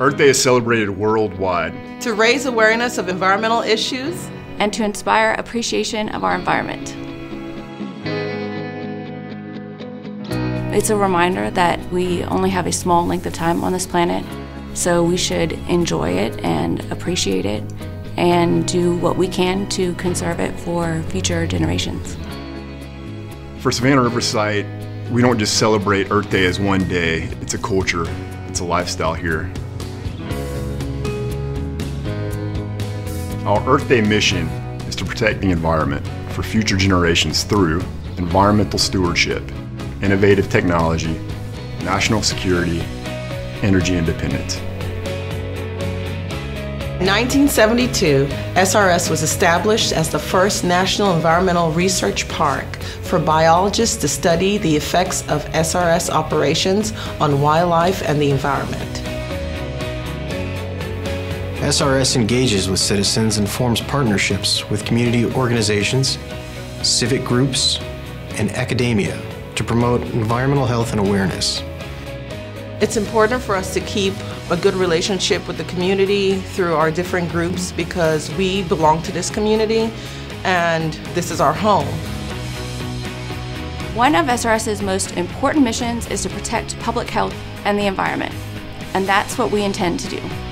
Earth Day is celebrated worldwide to raise awareness of environmental issues and to inspire appreciation of our environment. It's a reminder that we only have a small length of time on this planet, so we should enjoy it and appreciate it and do what we can to conserve it for future generations. For Savannah River Site, we don't just celebrate Earth Day as one day, it's a culture, it's a lifestyle here. Our Earth Day mission is to protect the environment for future generations through environmental stewardship, innovative technology, national security, energy independence. In 1972, SRS was established as the first national environmental research park for biologists to study the effects of SRS operations on wildlife and the environment. SRS engages with citizens and forms partnerships with community organizations, civic groups, and academia to promote environmental health and awareness. It's important for us to keep a good relationship with the community through our different groups because we belong to this community and this is our home. One of SRS's most important missions is to protect public health and the environment, and that's what we intend to do.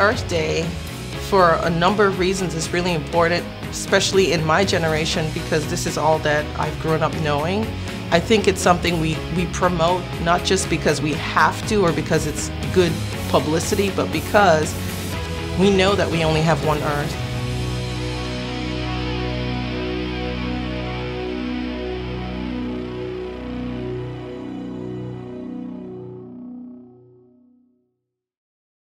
Earth Day, for a number of reasons, is really important, especially in my generation because this is all that I've grown up knowing. I think it's something we, we promote not just because we have to or because it's good publicity, but because we know that we only have one Earth.